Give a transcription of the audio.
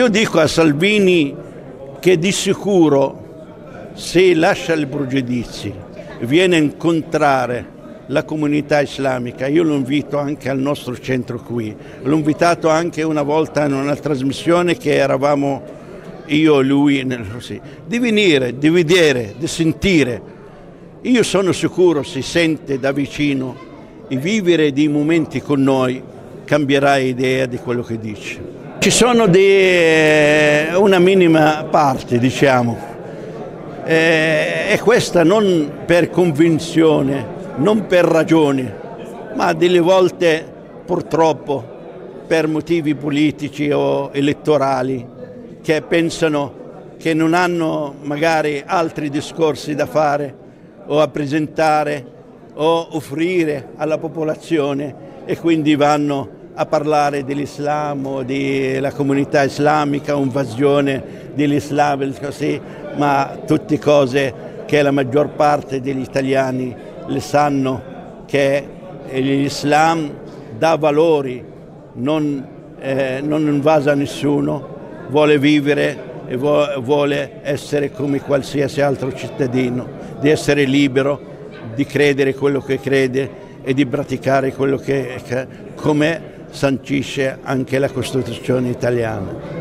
Io dico a Salvini che di sicuro se lascia i pregiudizi, viene a incontrare la comunità islamica, io lo invito anche al nostro centro qui, l'ho invitato anche una volta in una trasmissione che eravamo io e lui, di venire, di vedere, di sentire. Io sono sicuro si sente da vicino e vivere dei momenti con noi cambierà idea di quello che dice. Ci sono di eh, una minima parte, diciamo, eh, e questa non per convinzione, non per ragione, ma delle volte purtroppo per motivi politici o elettorali che pensano che non hanno magari altri discorsi da fare o a presentare o offrire alla popolazione e quindi vanno a parlare dell'Islam, della comunità islamica, invasione dell'Islam, così, ma tutte cose che la maggior parte degli italiani le sanno che l'Islam dà valori, non, eh, non invasa nessuno, vuole vivere e vuole essere come qualsiasi altro cittadino, di essere libero, di credere quello che crede e di praticare quello che, come sancisce anche la Costituzione italiana.